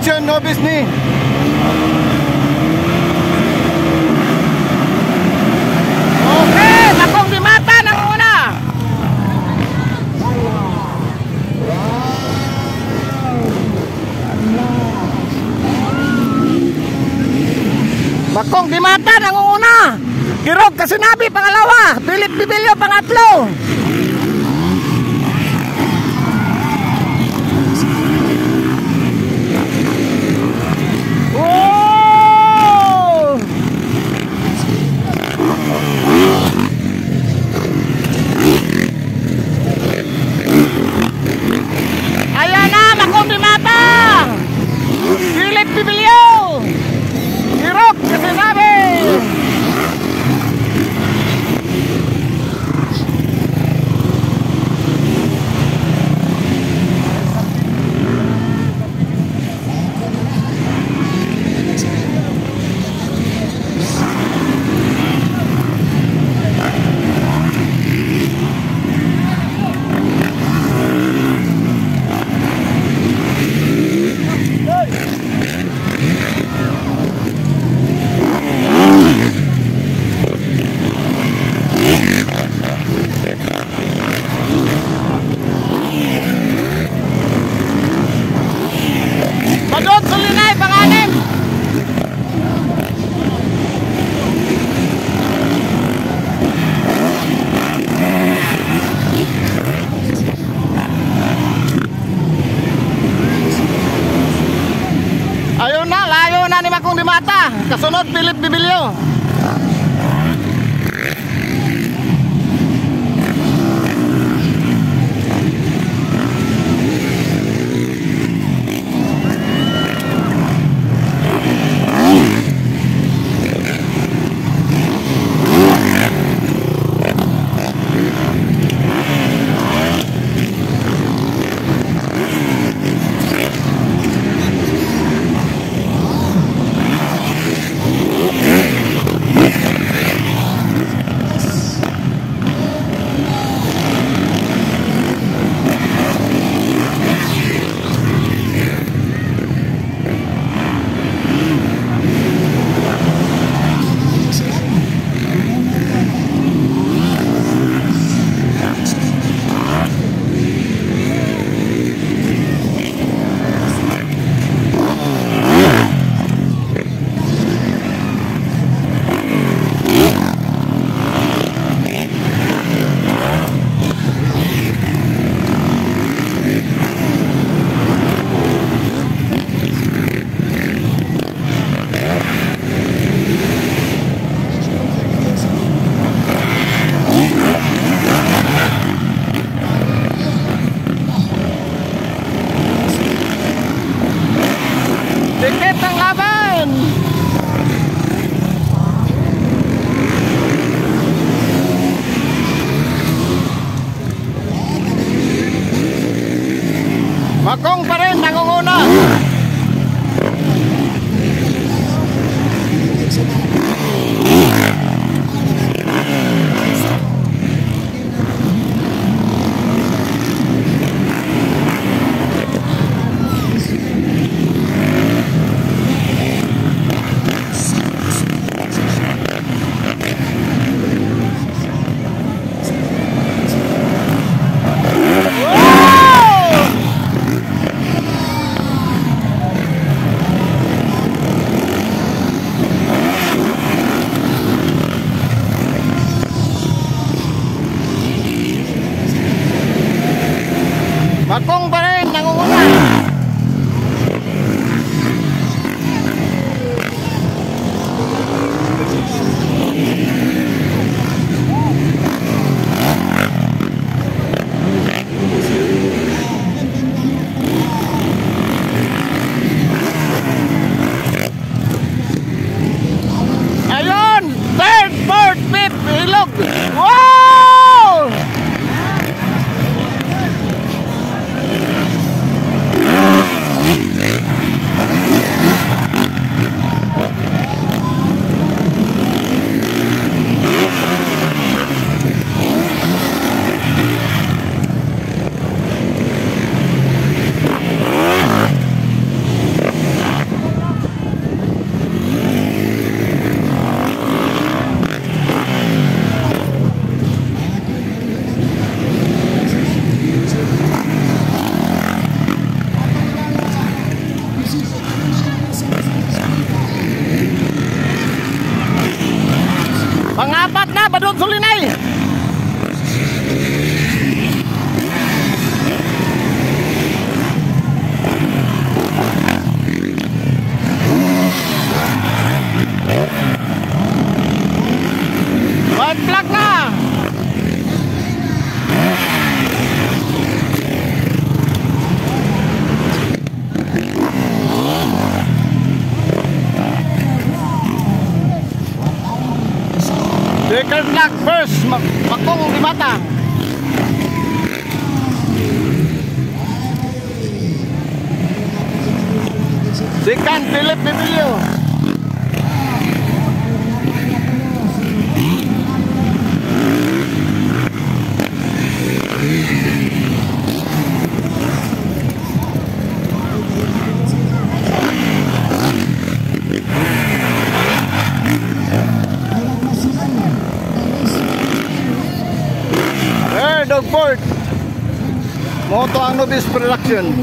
Section Nobis ni. Okay, Makong Dimata ng una. Makong Dimata ng una. Kirog Kasinabi pangalawa. Philip Bibilyo pangatlo. Kasunod, Philip Bibilyo. Makong pa rin, nangunguna! xuống lên đây. Dikernak first, makul di batang. Sikan Philip Bibilio. Thank Moto ang Nobis Production.